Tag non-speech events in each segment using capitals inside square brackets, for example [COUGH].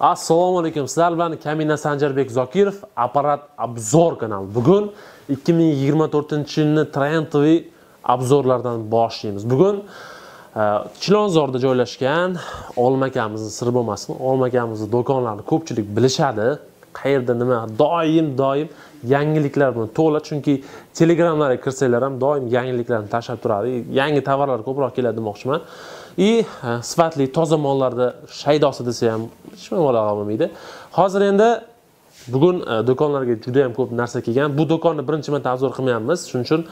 assalomu alaykum. Sizlar bilan kamina sanjarbek zokirov apparat obzor kanali bugun 2024 yilni trend obzorlardan boshlaymiz. Bugun e, chilonzorda joylashgan olmakamizni siri bo'lmasin olmakamizni do'konlarini ko'pchilik bilishadi. Qayerda nima doim doim yangiliklar bilan to'la chunki telegramlarga kirsanglar ham doim yangiliklarni tashlab turadi. Yangi tovarlar ko'proq keladi demoqchiman. И e, sifatli toza mollarni shaydosi desa ham hech nima bo'lmaydi hozir endi bugun e, do'konlarga juda yam ko'p narsa kelgan. Bu do'konni birinchi marta obzor qilmayapmiz. Shuning uchun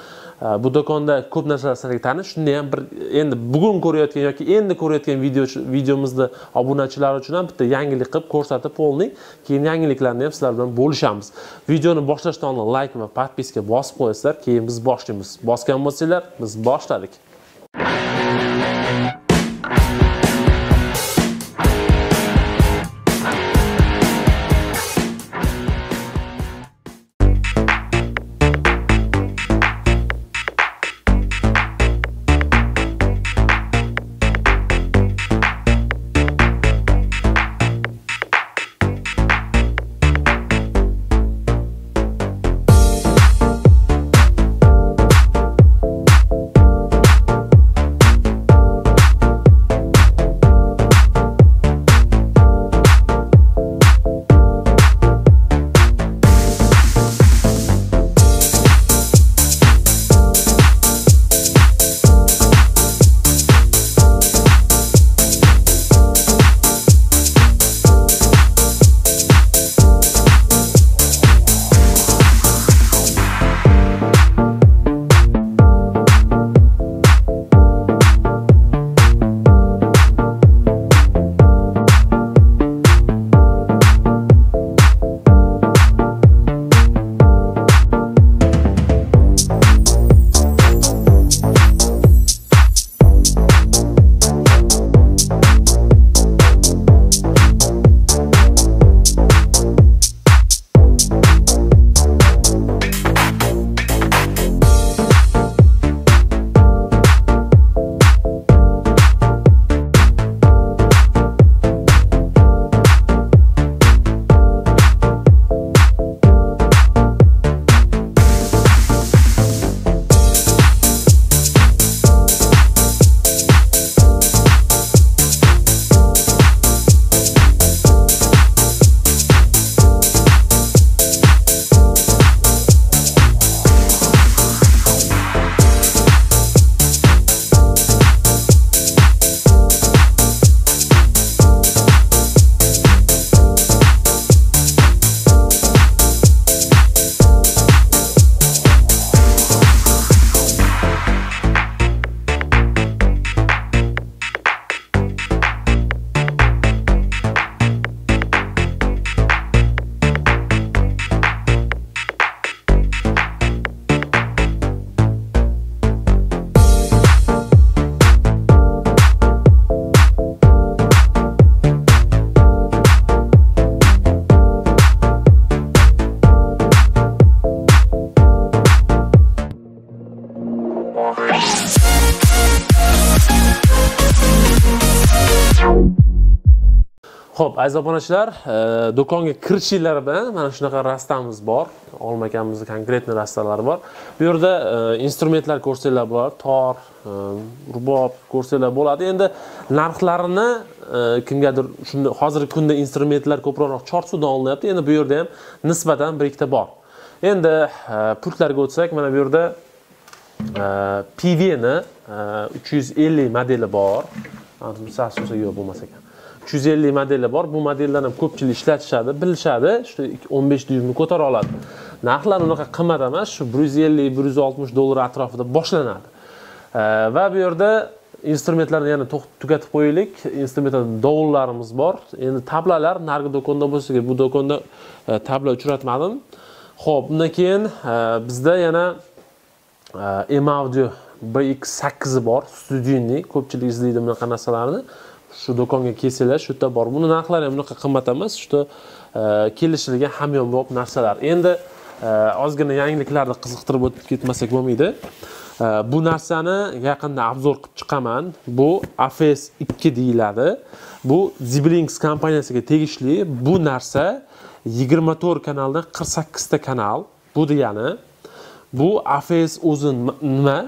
e, bu do'konda ko'p narsalar sizlarga tanish. Shunda ham bir e, endi bugun ko'rayotgan yoki endi ko'rayotgan video videomizni obunachilari uchun ham bitta yangilik qilib ko'rsatib polniy keyin yangiliklarni ham sizlar bilan bo'lishamiz. Videoni boshlashdan oldin layk va podpiska bosib qo'yasizlar. Keyin biz boshlaymiz. Bosgan bo'lsanglar biz boshladik. Ho'p aziz obunachilar, e, do'konga kirishinglar bilan mana shunaqa rastamiz bor. Olma akamizni konkretniy rastalari bor. Bu yerda e, instrumentlar ko'rsanglar bo'ladi, tor, e, rubob ko'rsanglar bo'ladi. Endi narxlarini kimgadir shunda hozirgi kunda instrumentlar ko'proq chorsudan olinyapti. Endi bu yerda ham nisbatan bir ikkita bor. Endi pultlarga o'tsak, mana bu yerda PV ni 350 modeli bor. Misol yo'q bo'lmas ekan. 350 modellar bor. Bu modellarni ham ko'pchilik ishlatishadi bilishadi. Shu 15 dyumni ko'tara oladi. Narxlar unaqa qimmat emas. Shu 150 160 dollar atrofida boshlanadi. Va bu yerda instrumentlarni yana tugatib qo'yaylik. Instrumentlarda dovullarimiz bor. Endi tablalar narigi do'konda bo'lsa kerak. Bu do'konda e, tabla uchratmadim. Ho'p undan keyin e, bizda yana e, m audio bx sakkizi bor. Studiyniy ko'pchilik izlaydi bunaqa narsalarni. Shu do'konga kelsanglar shu yerda bor buni narxlari ham unaqa qimmat emas shu yerda e, kelishilgan hamyonbop narsalar. Endi e, ozgina yangiliklarni qiziqtirib o'tib ketmasak bo'lmaydi. E, bu narsani yaqinda obzor qilib chiqaman. Bu afs 2 deyiladi. Bu ziblings kompaniyasiga tegishli. Bu narsa 24 kanaldan 48 ta kanal. Bu degani bu afs o'zi nima?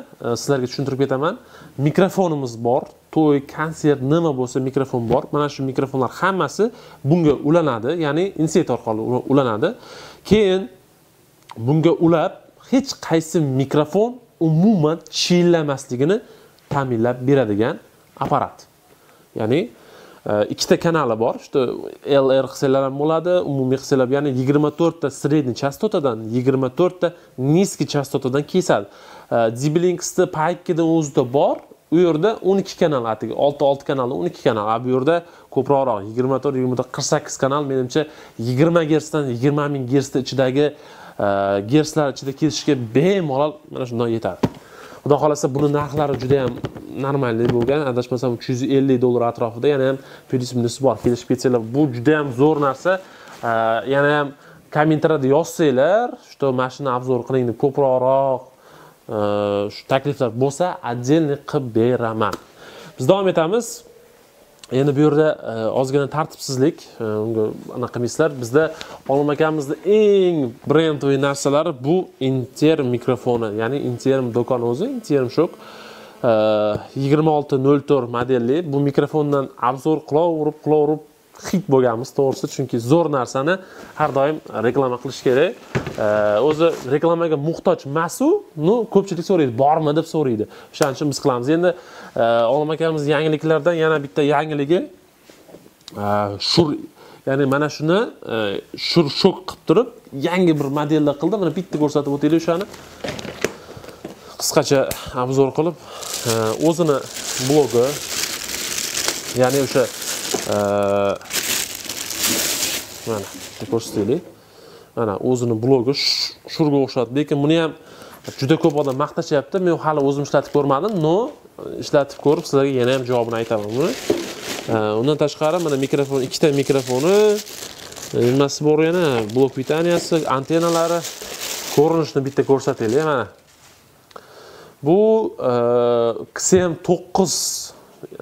Sizlarga tushuntirib ketaman. Mikrofonimiz bor. To'y konsert nima bo'lsa mikrofon bor. Mana shu mikrofonlar hammasi bunga ulanadi ya'ni inset orqali ulanadi. Keyin bunga ulab hech qaysi mikrofon umuman chillamasligini ta'minlab beradigan apparat. Ya'ni e, ikkita kanali bor. Что lr qilsanglar ham bo'ladi umumiy qilsanglar ya'ni yigirma to'rtta средний chastotadan yigirma to'rtta низкий chastotadan kesadi. E, Dblinksni paykida o'zida bor. U yerda o'n ikki kanal atigi olti olti kanalda o'n ikki kanal. A bu yerda ko'proqroq yigirma to'rt yigirma to'rt qirq sakkiz kanal menimcha yigirma gersdan yigirma ming gersni ichidagi e, gerslar ichida kesishga bemalol mana shundan yetadi xudo xohlasa buni narxlari juda yam normalniy bo'lgan. Adashmasam uch yuz ellik dollar atrofida yana ham plyus minusi bor. Kelishib ketsanglar bu juda yam zo'r narsa. E, yana ham kommentariyada yozsanglar что mana shuni obzor qiling deb ko'proqroq shu takliflar bo'lsa отдельный qilib beraman biz davom etamiz endi bu yerda ozgina tartibsizlik unga anaqa qilmaysizlar bizda olim akamizni eng brendovый narsalari bu inter mikrofoni ya'ni interm do'koni o'zi interm shok yigirma olti nol to'rt modelli bu mikrofondan obzor qilaverib qilaverib hit bo'lganmiz to'g'risi chunki zo'r narsani har doim reklama qilish kerak Э, o'zi reklamaga muhtoj emasu ну ko'pchilik so'raydi bormi deb so'raydi. O'shaning uchun biz qilamiz. Endi e, olim akamiz yangiliklardan yana bitta yangiligi e, shur ya'ni mana shuni e, shur shok qilib turib yangi bir modelda qildi. Mana bitta ko'rsatib o'taylik o'shani. Qisqacha obzor qilib o'zini blogi ya'ni o'sha mana ko'rsataylik. Mana o'zini blogi shurga o'xshadi lekin buni ham juda ko'p odam maqtashyapti. Men hali o'zim ishlatib ko'rmadim но ishlatib ko'rib sizlarga yana ham javobini aytaman buni. Undan tashqari mana mikrofon ikkita mikrofoni e, nimasi bor yana? Blok pitaniyasi antennalari ko'rinishini bitta ko'rsataylik mana. Bu e, ksm to'qqiz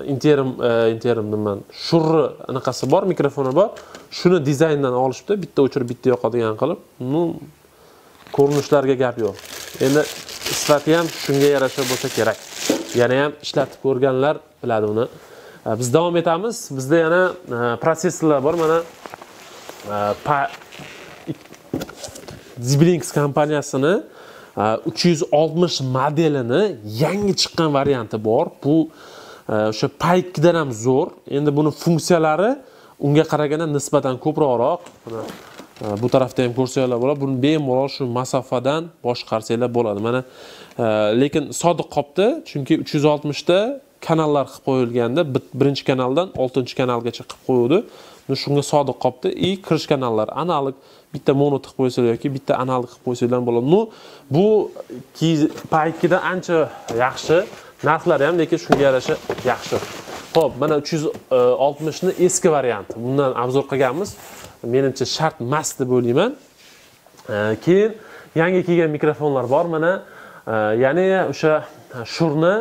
interim e, interim nima shurri anaqasi bor mikrofoni bor. Shuni dizayndan olishibdi bitta o'chirib bitta yoqadigan qilib. Ну ko'rinishlarga gap yo'q. Endi sifati ham shunga yarasha bo'lsa kerak. Yana ham ishlatib ko'rganlar biladi uni. E, biz davom etamiz. Bizda yana e, protsessorlar bor. Mana e, ziblinks kompaniyasini uch yuz oltmish modelini yangi chiqqan varianti bor. Bu o'sha paykdan ham zo'r. Endi buni funksiyalari unga qaraganda nisbatan ko'proqroq. E, bu tarafda ham ko'rsanglar bo'ladi. Buni bemalol shu masofadan boshqarsanglar bo'ladi. Mana e, lekin sodiq qolibdi chunki uch yuz oltmishta kanallar qilib qo'yilganda birinchi kanaldan oltinchi kanalgacha qilib qo'yuvdi. Shunga sodiq qolibdi и kirish kanallar analog bitta mono qilib qo'ysanglar yoki bitta analog qilib qo'ysanglar bo'ladi. Ну bu paykidan ancha yaxshi narxlari ham lekin shunga yarasha yaxshi. Ho'p mana uch yuz e, oltmishni eski varianti bundan obzor qilganmiz. Menimcha shart emas deb o'ylayman. E, keyin yangi kelgan mikrofonlar bor. Mana e, ya'ni o'sha shurni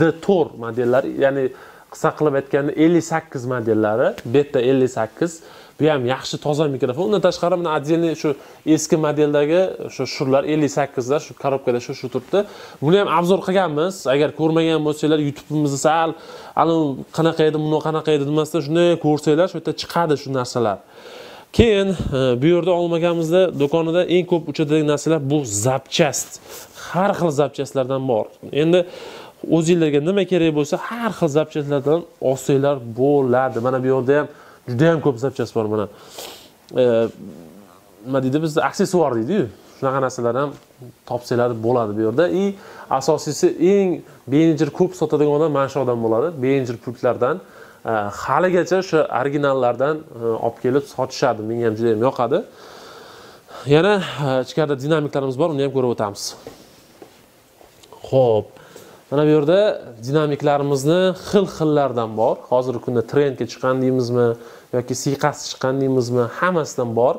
d to'rt modellari ya'ni qisqa qilib aytganda ellik sakkiz modellari beta ellik sakkiz bu ham yaxshi toza mikrofon. Undan tashqari mana отдельный shu eski modeldagi shu shurlar ellik sakkizlar shu коробкада shu shu turibdi buni ham obzor qilganmiz. Agar ko'rmagan bo'lsanglar youtubemizni sal anavi qanaqa edi bunaqa qanaqa edi? demasdan shunday ko'rsanglar shu yerda chiqadi shu narsalar. Keyin e, bu yerda olmaganimizda do'konida eng ko'p uchadigan narsalar bu zapchast. Har xil zapchastlardan bor. Endi o'zinglarga nima kerak bo'lsa har xil zapchastlardan olsanglar bo'ladi. Mana bu yerda ham juda ham ko'p zapchast bor mana. E, Nima deydi bizda aksessuar deydiyu. Shunaqa narsalar ham topsanglar bo'ladi bu yerda. И asosiysi eng benjer ko'p sotadigan odam mana shu odam bo'ladi. Benjer pultlardan e, haligacha o'sha originallardan e, olib kelib sotishadi. Menga ham juda yam yoqadi. Yana ichkarida dinamiklarimiz bor uni ham ko'rib o'tamiz. Ho'p mana bu yerda dinamiklarimizni xil xillardan bor. Hozirgi kunda trendga chiqqan deymizmi yoki siyqasi chiqqan deymizmi hammasidan bor.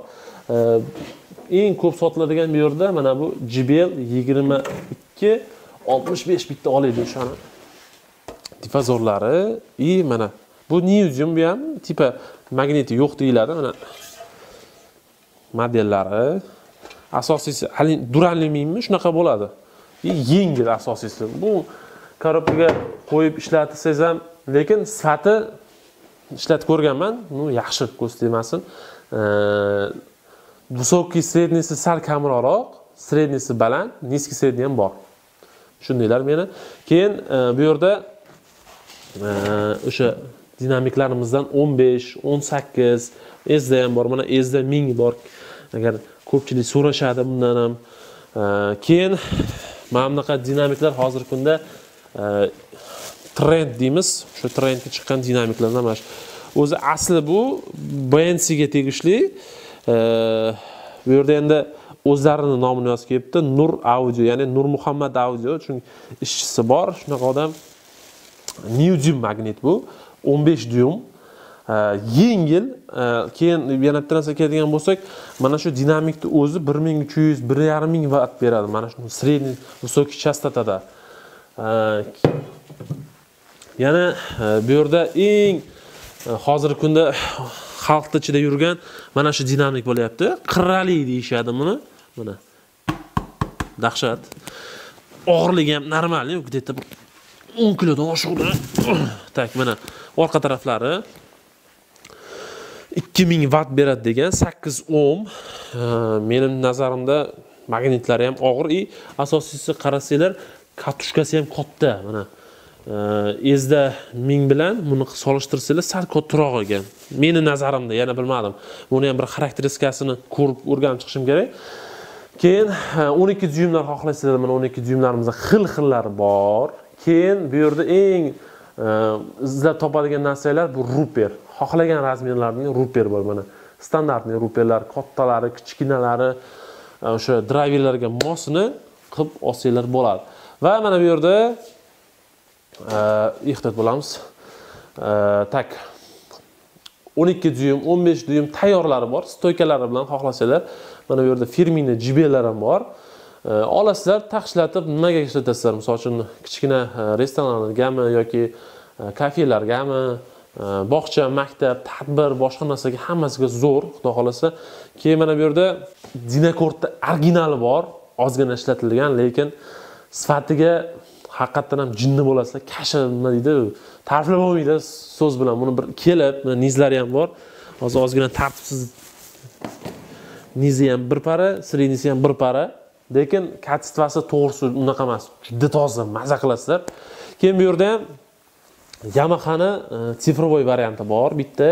Eng ko'p sotiladigan bu yerda mana bu jbl yigirma ikki oltmish besh bitta olaylik o'shani difazorlari и mana bu neodyum bu ham tipa magniti yo'q deyiladi. Mana modellari. Asosiysi duralyuminmi shunaqa bo'ladi. И yengil asosiysi. Bu korobkaga qo'yib ishlatsangiz ham lekin sifati ishlatib ko'rganman. Ну yaxshi ko'z tegmasin высокий среднийsi sal kamroq среднийsi baland низкий средний ham bor. Tushundinglar meni? Keyin e, bu yerda e, o'sha dinamiklarimizdan 15 18 esda ham bor mana esda ming bor. Agar ko'pchilik so'rashadi bundan ham. E, keyin mana bunaqa dinamiklar hozirgi kunda trend deymiz o'sha trendga chiqqan dinamiklardan mana shu o'zi asli bu bnsiga tegishli bu yerda endi o'zlarini nomini yozib kelibdi nur audio ya'ni nur muhammad audio chunki ishchisi bor shunaqa odam neodyum magnit bu 15 dyum yengil keyin yana bitta narsa keladigan bo'lsak mana shu dinamikni o'zi bir ming uch yuz bir yarim ming vatt beradi mana shu средний высокий частотада Э, yana э, bu yerda eng э, hozirgi kunda xalqni ichida yurgan mana shu dinamik bo'lyapti. Qirrali deyishadi buni. Mana. Dahshat. Og'irligi ham нормальный где то o'n kilodan oshiqda tak mana orqa taraflari. Ikki ming vatt beradi degan sakkiz ohm. Meni nazarimda magnitlari ham og'ir. И asosiysi qarasanglar kartushkasi ham katta. Mana e, ezda ming bilan buni solishtirsanglar sal kattaroq ekan meni nazarimda yana bilmadim. Buni ham bir xarakteristikasini ko'rib o'rganib chiqishim kerak. Keyin e, o'n ikki dyumlar xohlasanglar mana o'n ikki dyumlarimizda xil xillari bor. Keyin bu yerda eng e, izlab topadigan narsalar bu ruper. Xohlagan razmerlarning ruper bor. Mana standartniy ruperlar kattalari kichkinalari o'sha drayverlarga mosini qilib olsanglar bo'ladi. Va mana bu yerda ehtiyot bo'lamiz. E, tak. O'n ikki dyum o'n besh dyum tayyorlari bor stoykalari bilan xohlasanglar mana bu yerda firmini jibellar ham bor. E, olasizlar taqishlatib nimaga ishlatasizlar? Misol uchun kichkina e, restoranlargami yoki kafelargami? Bog'cha maktab tadbir boshqa narsaga hammasiga zo'r xudo xohlasa. Keyin mana bu yerda dinakordni originali bor ozgina ishlatilgan lekin sifatiga haqiqatdan ham jinni bo'lasizlar. Kasha nima deydi? Ta'riflab bo'lmaydi so'z bilan. Buni bir kelib nizlari ham bor. Hozir ozgina tartibsiz. Nizi ham bir para srednisi ham bir para lekin kачествоsi to'g'risi unaqa emas. Juda toza maza qilasizlar. Keyin bu yerda ham yamahani e, sifrovoy varianti bor bitta.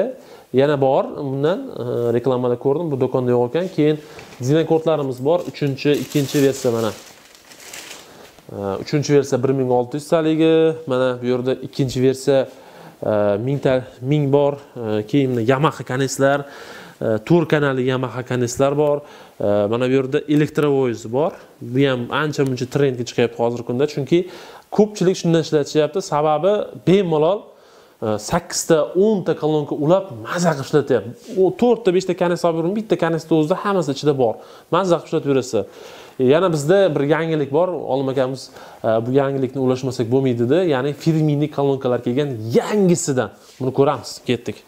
Yana bor bundan e, reklamada ko'rdim bu do'konda yo'q ekan. Keyin dinakortlarimiz bor. Uchinchi ikkinchi versiya mana. Э, uchinchi versiya bir ming olti yuztaligi mana bu yerda ikkinchi versiya e, mingta ming bor. E, keyin yamaha kanistlar e, to'rt kanalli yamaha kanistlar bor. Mana bu yerda elektrovoz bor. Bu ham ancha muncha trendga chiqyapti hozirgi kunda. Chunki ko'pchilik shundan ishlatishyapti. Sababi bemalol sakkizta o'nta kolonka ulab maza qilib ishlatyapti. To'rtta beshta kanist olib yuring bitta kanistni o'zida hammasi ichida bor. Maza qilib ishlatib yurasiz yana bizda bir yangilik bor. Olim akamiz e, bu yangilikni ulashmasak bo'lmaydi dedi ya'ni firmini kolonkalar kelgan yangisidan. Buni ko'ramiz. Ketdik. [LAUGHS]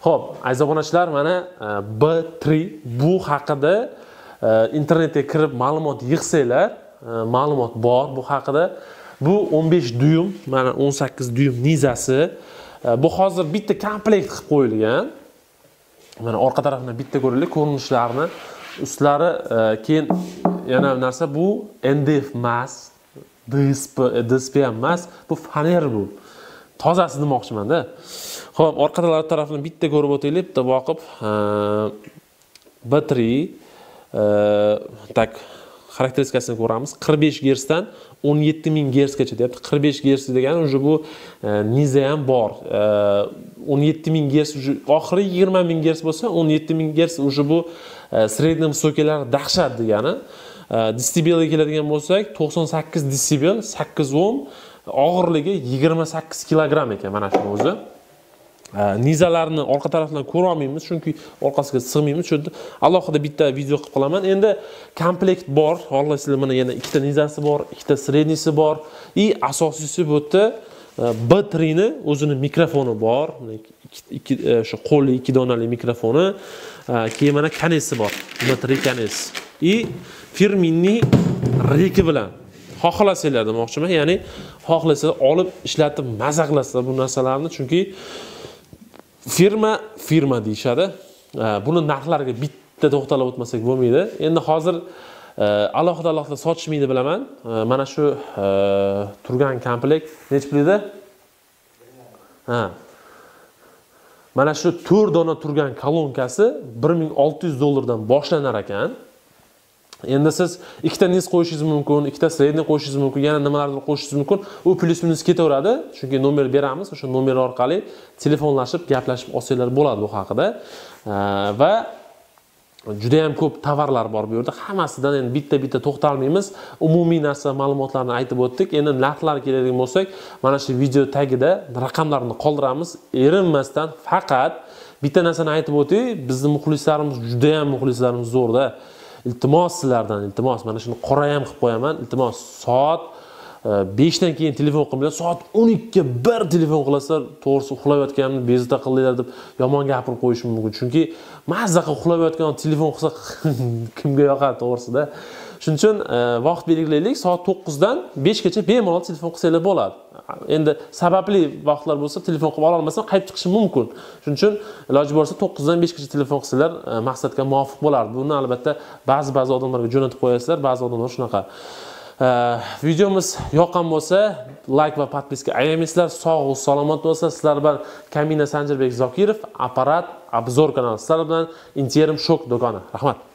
Ho'p aziz obunachilar mana e, b 3 bu haqida e, internetga kirib ma'lumot yig'sanglar ma'lumot bor bu haqida. Bu 15 duyum mana 18 duyum nizasi. Bu hozir bitta komplekt qilib qo'yilgan mana orqa tarafini bitta ko'raylik ko'rinishlarini ustlari keyin yana bir narsa bu ndf emas dsp dsp ham emas bu faner bu tozasi demoqchimanda ho'p orqa tarafini bitta ko'rib o'taylik bitta boqib b 3 так xarakteristikasini ko'ramiz. qirq besh gersdan o'n yetti ming gersgacha deyapti. qirq besh gers degani уже bu e, niza ham bor. E, o'n yetti ming gers oxiri yigirma ming gers bo'lsa o'n yetti ming gers уже bu средний e, dahshat degani. E, Destibelga keladigan bo'lsak to'qson sakkiz destibel sakkiz ohm og'irligi yigirma sakkiz kilogramm ekan mana shuni o'zi. Nizalarni orqa tarafdan ko'ra olmaymiz chunki orqasiga sig'maymiz. Shu yerda alohida bitta video qilib qolaman. Endi komplekt bor. Xohlasanglar mana yana ikkita nizasi bor ikkita среднийsi bor. И asosiysi bu yerda e, b trini o'zini mikrofoni bor. Ikki o'sha e, qo'lli ikki donali mikrofoni. Keyin mana kanesi bor. B kanes и firminni reki bilan xohlasanglar demoqchiman. Ya'ni xohlasanglar olib ishlatib maza qilasizlar bu narsalarni. Chunki firma firma deyishadi. Buni narxlariga bitta to'xtalib o'tmasak bo'lmaydi. Endi hozir e, alohida alohida sotishmaydi bilaman. E, mana shu e, turgan komplekt nechi pul edi? Ha. Mana shu to'rt dona turgan kolonkasi bir ming olti yuz dollardan boshlanar ekan. Endi siz ikkita nis qo'yishingiz mumkin ikkita средний qo'yishingiz mumkin yana nimalardir qo'shishingiz mumkin? U plyus minus ketaveradi chunki nomer beramiz. O'sha nomer orqali telefonlashib gaplashib olsanglar bo'ladi bu haqida. Va juda yam ko'p tovarlar bor bu yerda. Hammasidan endi bitta bitta to'xtalmaymiz. Umumiy narsa ma'lumotlarni aytib o'tdik. Endi narxlarga keladigan bo'lsak mana shu video tagida raqamlarni qoldiramiz. Erinmasdan faqat bitta narsani aytib o'tay. Bizni muxlislarimiz judayam muxlislarimiz zo'rda. Iltimos sizlardan iltimos mana shuni qora ham qilib qo'yaman. Iltimos soat e, beshdan keyin telefon qilmanglar soat o'n ikkiga bir telefon qilasizlar. To'g'risi uxlayotganimni bezovta qildinglar deb yomon gapirib qo'yishim mumkin. Chunki mazza qilib uxlayotgan telefon qilsa [LAUGHS] kimga yoqadi to'g'risida? Shuning uchun e, vaqt belgilaylik soat to'qqizdan beshgacha bemalol telefon qilsanglar bo'ladi. Endi sababli vaqtlar bo'lsa telefon qilib ololmasam qaytib chiqishim mumkin. Shuning uchun iloji bo'lsa to'qqizdan beshgacha telefon qilsanglar e, maqsadga muvofiq bo'lardi. Buni albatta ba'zi ba'zi odamlarga jo'natib qo'yasizlar ba'zi odamlar shunaqa. E, videomiz yoqqan bo'lsa layk va подписка ayamaysizlar sog' salomat bo'lsa sizlar bilan kamina sanjarbek zokirov apparat obzor kanali sizlar bilan interim shok do'koni rahmat.